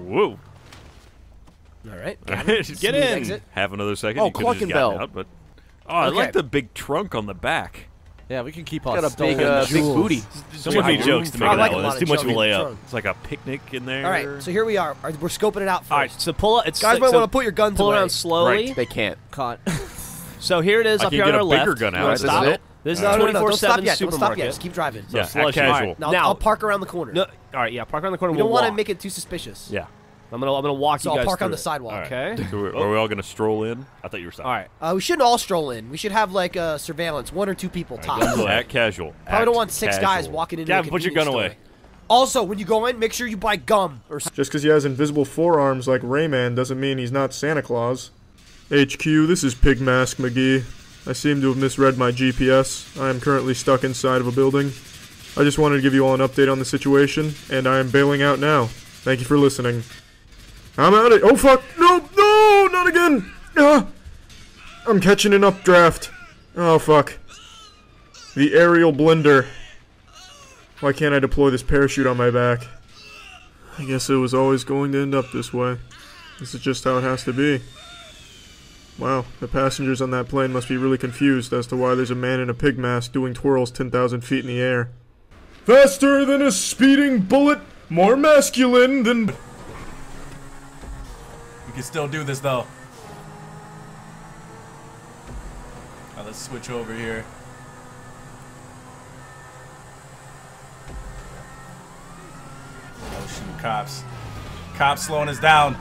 Whoa. All right. Get in. exit. Have another second. Oh, you could've just Cluckin' Bell. gotten Out, but oh, I Okay. like the big trunk on the back. Yeah, we can keep our Got a big, uh, big booty. So many jokes to make I like that a one. lot It's too much of a junk layup. trunk. It's like a picnic in there. All right, so here we are. We're scoping it out first. All right, so pull up. It's Guys like, might so want to put your guns pull away. around slowly. Right. They can't. Caught. so here it is I up can here get on a our bigger left. gun You out. wanna This is stop? it? This is No, no, no, no, don't 24/7 stop yet. Don't stop yet. Just keep driving. Yeah, slush. casual. All right, Now, Now- I'll park around the corner. No, all right, yeah. Park around the corner. we we'll don't want to make it too suspicious. Yeah. I'm gonna I'm gonna walk So you I'll park on the it. sidewalk. All right. Okay. So we're- are we all gonna stroll in? I thought you were. saying. All right. Uh, we shouldn't all stroll in. We should have like uh, surveillance, one or two people tops. Guns at casual. Probably don't want six casual. guys walking in. Gavin, put your gun away. Also, when you go in, make sure you buy gum or something. Just because he has invisible forearms like Rayman doesn't mean he's not Santa Claus. HQ, this is Pig Mask McGee. I seem to have misread my GPS. I am currently stuck inside of a building. I just wanted to give you all an update on the situation, and I am bailing out now. Thank you for listening. I'm out of. Oh fuck! No, no, not again! Ah! I'm catching an updraft. Oh fuck. The aerial blender. Why can't I deploy this parachute on my back? I guess it was always going to end up this way. This is just how it has to be. Wow, the passengers on that plane must be really confused as to why there's a man in a pig mask doing twirls 10,000 feet in the air. Faster than a speeding bullet, more masculine than. We can still do this though. Now let's switch over here. Oh shoot, cops. Cops slowing us down.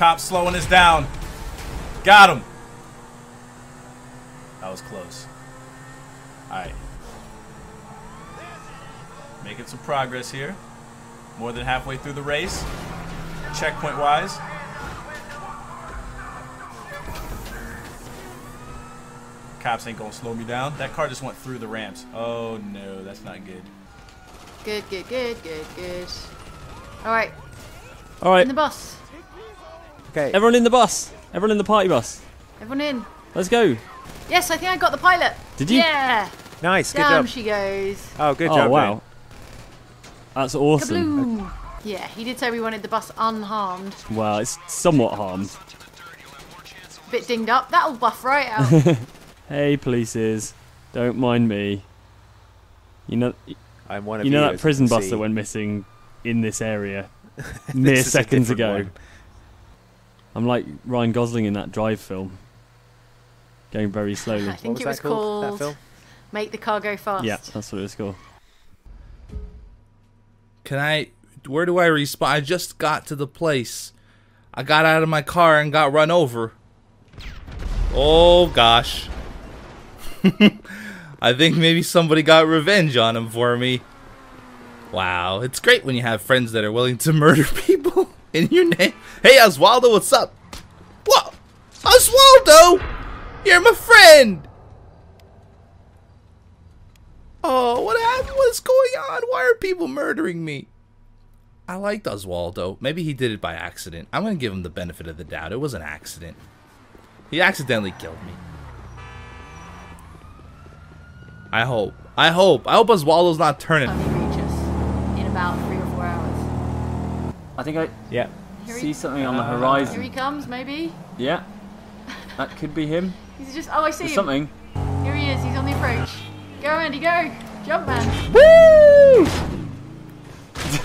Cops slowing us down. Got him. That was close. Alright. Making some progress here. More than halfway through the race. Checkpoint wise. Cops ain't gonna slow me down. That car just went through the ramps. Oh no, that's not good. Good, good, good, good, good. All right, All right, in the bus. Okay. everyone in the bus. Everyone in the party bus. Everyone in. Let's go. Yes, I think I got the pilot. Did you? Yeah. Nice. Good Down job. she goes. Oh, good oh job. wow. Jane. That's awesome. Kabloo. Yeah, he did say we wanted the bus unharmed. Well, it's somewhat harmed. A bit dinged up. That'll buff right out. Hey, polices, don't mind me. You know, I'm one of you you. know that prison can bus see. that went missing in this area This mere is a seconds ago. one. I'm like Ryan Gosling in that Drive film, going very I slowly. What think was it was that called? That film? Make the Car Go Fast. Yeah, that's what it was called. Can I? Where do I respawn? I just got to the place. I got out of my car and got run over. Oh gosh. I think maybe somebody got revenge on him for me. Wow, it's great when you have friends that are willing to murder people in your name. Hey, Oswaldo, what's up? What? Oswaldo! You're my friend! Oh, what happened? What's going on? Why are people murdering me? I liked Oswaldo. Maybe he did it by accident. I'm gonna give him the benefit of the doubt. It was an accident. He accidentally killed me. I hope. I hope. I hope Oswaldo's not turning. Can he reach us in about I think I Yeah. Here see he, something on the uh-huh. horizon. here he comes, maybe. Yeah, that could be him. He's just. Oh, I see There's him. something. Here he is. He's on the approach. Go, Andy, go. Jump, man. Woo!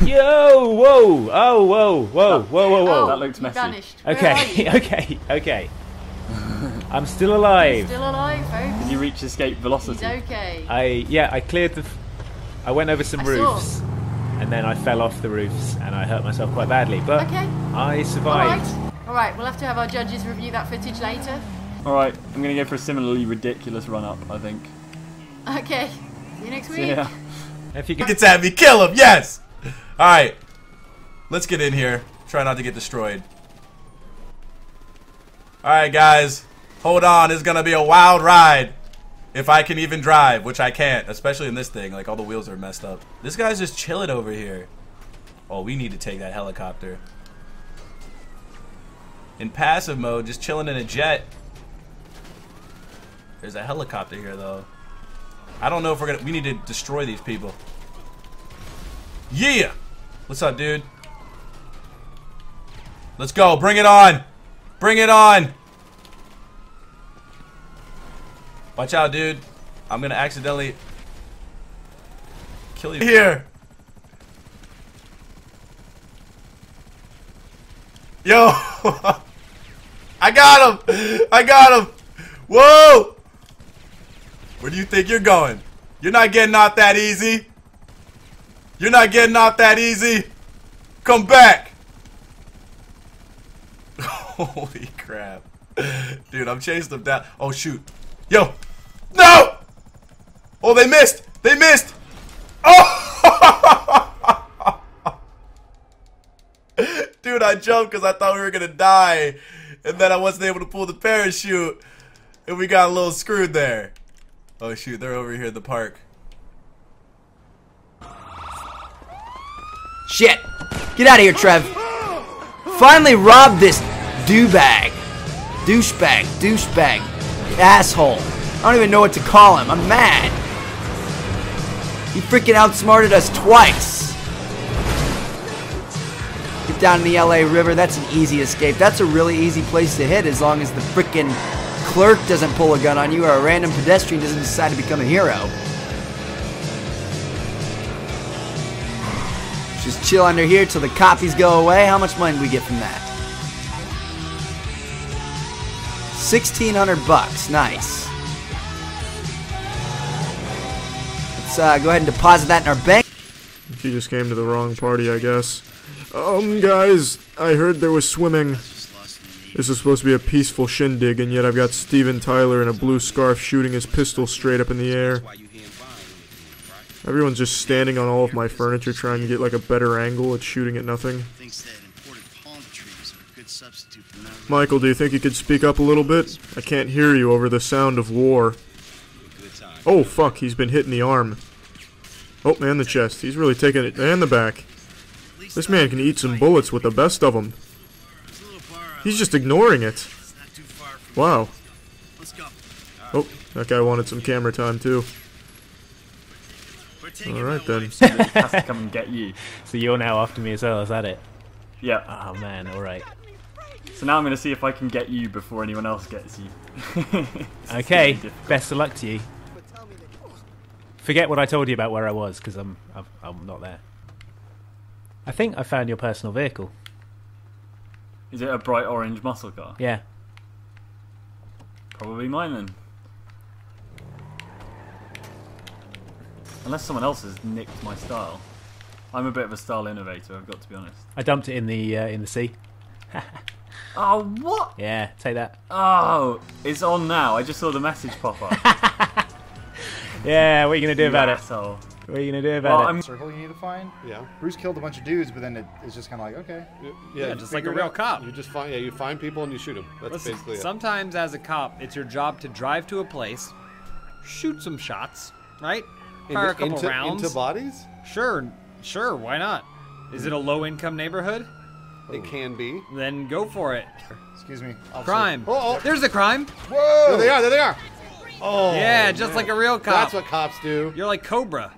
Yo! Whoa! Oh! Whoa! Whoa! Oh, whoa! Whoa! Whoa! Oh, that looked messy. vanished. Where Okay. Okay. Okay. I'm still alive. Still alive, folks. Did you reach escape He's velocity? okay. I yeah. I cleared the. F- I went over some I saw. Roofs, and then I fell off the roofs, and I hurt myself quite badly. But Okay. I survived. right. All right. We'll have to have our judges review that footage later. All right, I'm gonna go for a similarly ridiculous run up. I think. Okay. See you next week. Yeah. If you Gets at me, kill him, yes! Alright. Let's get in here. Try not to get destroyed. Alright, guys. Hold on, it's gonna be a wild ride. If I can even drive, which I can't, especially in this thing. Like, all the wheels are messed up. This guy's just chilling over here. Oh, we need to take that helicopter. In passive mode, just chilling in a jet. There's a helicopter here, though. I don't know if we're gonna. We need to destroy these people. Yeah. What's up, dude? Let's go. Bring it on. Bring it on. Watch out, dude. I'm gonna accidentally kill you here. Yo. I got him. I got him. Whoa. Where do you think you're going? You're not getting off that easy. You're not getting off that easy. Come back. Holy crap. Dude, I'm chasing them down. Oh, shoot. Yo. Oh, they missed. They missed. Oh! Dude, I jumped because I thought we were going to die. And then I wasn't able to pull the parachute. And we got a little screwed there. Oh, shoot. They're over here in the park. Shit! Get out of here, Trev! Finally robbed this do-bag. Douchebag, douchebag, asshole. I don't even know what to call him. I'm mad. He freaking outsmarted us twice. Get down in the LA River. That's an easy escape. That's a really easy place to hit as long as the freaking clerk doesn't pull a gun on you or a random pedestrian doesn't decide to become a hero. Just chill under here till the copies go away. How much money do we get from that? 1600 bucks. Nice. Let's uh, go ahead and deposit that in our bank. She just came to the wrong party, I guess. Um, guys, I heard there was swimming. This is supposed to be a peaceful shindig, and yet I've got Steven Tyler in a blue scarf shooting his pistol straight up in the air. Everyone's just standing on all of my furniture trying to get like a better angle at shooting at nothing. Michael, do you think you could speak up a little bit? I can't hear you over the sound of war. Oh, fuck, he's been hit in the arm. Oh, and the chest. He's really taking it. And the back. This man can eat some bullets with the best of them. He's just ignoring it. Wow. Oh, that guy wanted some camera time too. Alright then. has to come and get you. So you're now after me as well, is that it? Yeah. Oh man, alright. So now I'm going to see if I can get you before anyone else gets you. Okay, best of luck to you. Forget what I told you about where I was, because I'm, I'm, I'm not there. I think I found your personal vehicle. Is it a bright orange muscle car? Yeah. Probably mine then. Unless someone else has nicked my style. I'm a bit of a style innovator, I've got to be honest. I dumped it in the uh, in the sea. Oh, what? Yeah, take that. Oh, it's on now. I just saw the message pop up. Yeah, what are you gonna do about it? Asshole. What are you gonna do about Well, it? I'm circle you need to find. Yeah. Bruce killed a bunch of dudes, but then it, it's just kind of like, okay. Yeah, Yeah, you just like a real out. cop. You just find yeah, you find people and you shoot them. That's Listen, basically it. sometimes as a cop, it's your job to drive to a place, shoot some shots, right? Fire a couple into- rounds. into bodies. Sure, sure. Why not? Is it a low-income neighborhood? It can be. Then go for it. Excuse me. officer. Crime. Oh, oh. There's a crime. Whoa! There they are. There they are. Oh. yeah, just man. like a real cop. That's what cops do. You're like Cobra.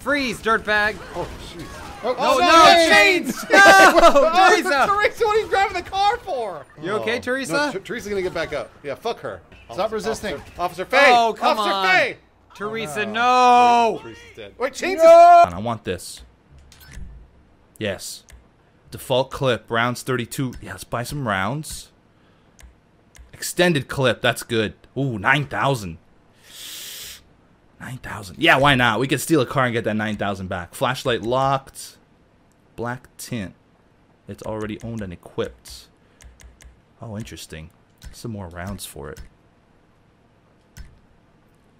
Freeze, dirtbag. Oh jeez. Oh, No, oh, no, hey! chains! No, Oh, Teresa. Teresa, what are you driving the car for? You okay, Oh. Teresa? No, Teresa's gonna get back up. Yeah, fuck her. Stop resisting. Officer, Officer Faye. Oh, come Officer on. Faye. Teresa, oh, no. Teresa's dead. Wait, chains. I want this. Yes. Default clip, rounds 32. Yeah, let's buy some rounds. Extended clip, that's good. Ooh, 9,000. 9,000. Yeah, why not? We could steal a car and get that 9,000 back. Flashlight locked. Black tint. It's already owned and equipped. Oh, interesting. Some more rounds for it.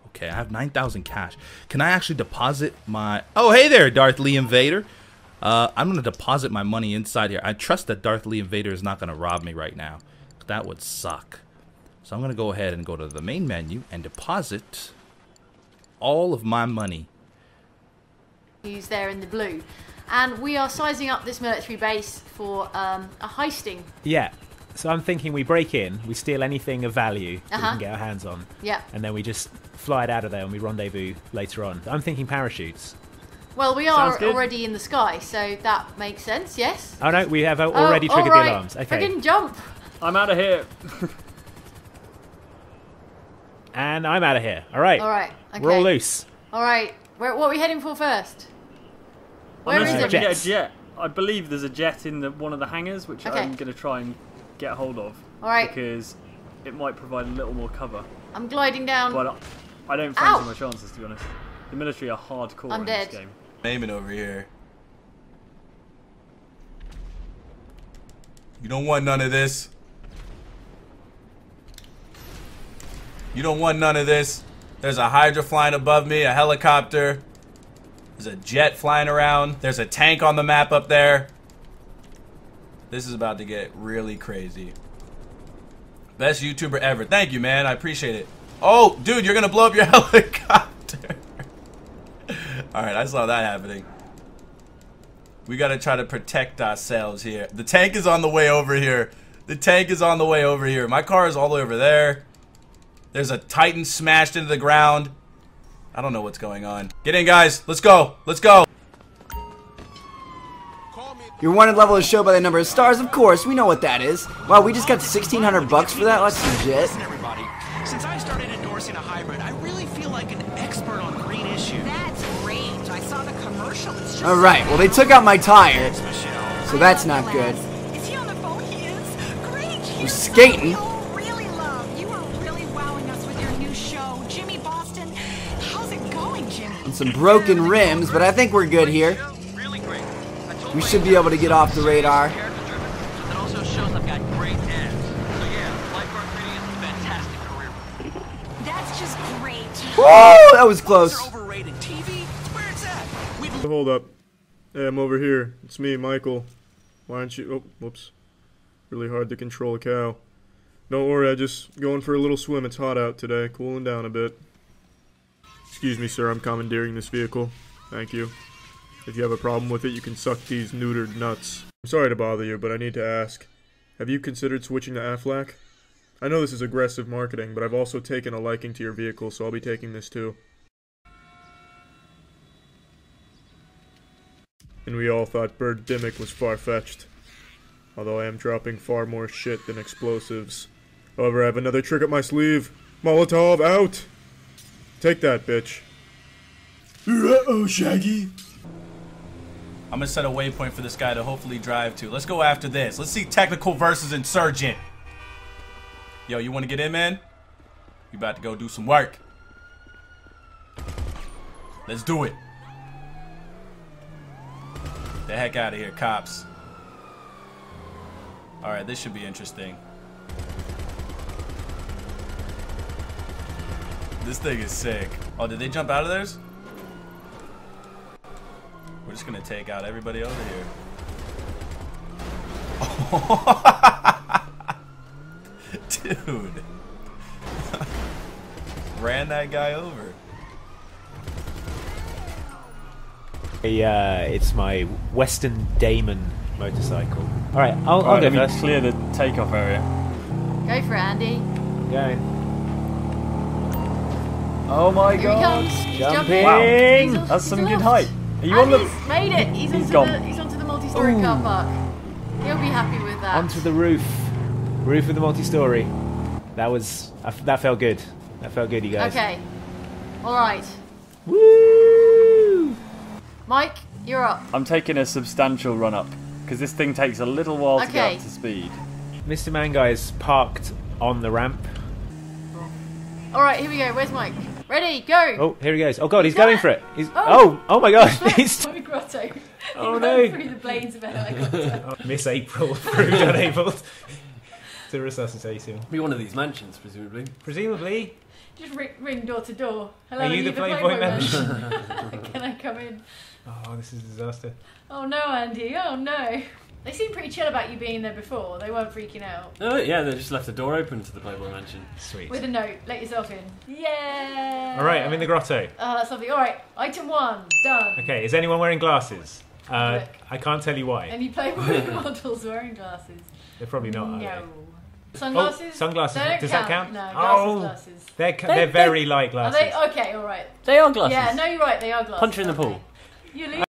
Okay, I have 9,000 cash. Can I actually deposit my... Oh, hey there, Darth Lee Invader. Uh, I'm going to deposit my money inside here. I trust that Darth Lee Invader is not going to rob me right now. That would suck. So I'm going to go ahead and go to the main menu and deposit all of my money. Who's there in the blue. And we are sizing up this military base for um, a heisting. Yeah. So I'm thinking we break in, we steal anything of value that we Uh-huh. can get our hands on, Yeah. and then we just fly it out of there and we rendezvous later on. I'm thinking parachutes. Well, we are already in the sky, so that makes sense. Yes. Oh no, we have already oh, triggered alright. the alarms. Okay. Friggin' jump. I'm out of here. And I'm out of here. All right. All right. Okay. We're all loose. All right. Where, what are we heading for first? Where Unless is you it? can get a jet. I believe there's a jet in the, one of the hangars, which Okay. I'm going to try and get hold of. All right. Because it might provide a little more cover. I'm gliding down. But I- I don't Ow! fancy my chances, to be honest. The military are hardcore I'm in dead. this game. Aiming over here. You don't want none of this. You don't want none of this. There's a Hydra flying above me, a helicopter. There's a jet flying around. There's a tank on the map up there. This is about to get really crazy. Best YouTuber ever. Thank you, man. I appreciate it. Oh, dude, you're gonna blow up your helicopter. Alright, I saw that happening. We gotta try to protect ourselves here. The tank is on the way over here. The tank is on the way over here. My car is all the way over there. There's a Titan smashed into the ground. I don't know what's going on. Get in, guys. Let's go. Let's go. Your wanted level is shown by the number of stars, of course. We know what that is. Wow, we just got 1600 bucks for that? That's legit. everybody. Since I started endorsing a hybrid, I really feel like an expert on green issues. That's great. I saw the commercial. It's just Alright, well, they took out my tire. So that's not good. Is he on the phone? He is. Great. We're skating. Some broken rims, but I think we're good here. We should be able to get off the radar. It also shows I've got great ads. So yeah, Lifeguard 3D is a fantastic career. That's just great. Whoa, that was close. Overrated TV? Where it's at? We've been Hold up. Hey, I'm over here. It's me, Michael. Why aren't you? Oh, whoops. Really hard to control a cow. Don't worry, I just going for a little swim. It's hot out today, cooling down a bit. Excuse me, sir. I'm commandeering this vehicle. Thank you. If you have a problem with it, you can suck these neutered nuts. I'm sorry to bother you, but I need to ask. Have you considered switching to Aflac? I know this is aggressive marketing, but I've also taken a liking to your vehicle, so I'll be taking this too. and we all thought Birdemic was far-fetched. Although I am dropping far more shit than explosives. However, I have another trick up my sleeve. Molotov out! Take that, bitch. Uh-oh, Shaggy. I'm gonna set a waypoint for this guy to hopefully drive to. Let's go after this. Let's see technical versus insurgent. Yo, you wanna get in, man? You about to go do some work. Let's do it. The heck out of here, cops. Alright, this should be interesting. This thing is sick. Oh, did they jump out of theirs? We're just gonna take out everybody over here. Dude. Ran that guy over. Hey, uh, it's my Western Daemon motorcycle. All right, I'll, I'll Right, go let me first. clear the takeoff area. Go for it, Andy. Going. Oh my Here god! he comes. He's Jumping! jumping. He's That's he's some good height. Are you on the? Andy's made it. He's, He's onto gone. the he's onto the multi-story Ooh. car park. He'll be happy with that. Onto the roof. Roof of the multi-story. That was I f- that felt good. That felt good, you guys. Okay. All right. Woo! Mike, you're up. I'm taking a substantial run up because this thing takes a little while to get up to speed. Mr. Manguy is parked on the ramp. All right, here we go. Where's Mike? Ready? Go. Oh, here he goes. Oh god, he's going for it. He's Oh. oh, oh my god, he's Sorry, grotto. Oh, He no. went Through the blades of a helicopter. Oh, Miss April proved unable to resuscitate him. Be one of these mansions, presumably. Presumably. Just ring, ring door to door. Hello, Are you the Playboy man? man? Can I come in? Oh, this is a disaster. Oh no, Andy. Oh no. They seemed pretty chill about you being there before. They weren't freaking out. Oh, yeah, they just left the door open to the Playboy Mansion. Sweet. With a note, let yourself in. Yeah. All right, I'm in the grotto. Oh, that's lovely. All right, item one done. Okay, is anyone wearing glasses? Uh, Look. I can't tell you why. Any Playboy models wearing glasses? They're probably not. are No. they? Sunglasses? Oh, sunglasses. They don't Does that count? No, glasses, oh, glasses. They're, ca- They- they're they- very light Are glasses. they? Okay, all right. They are glasses. Yeah, no, you're right. They are glasses. Punch her in the aren't pool. You leave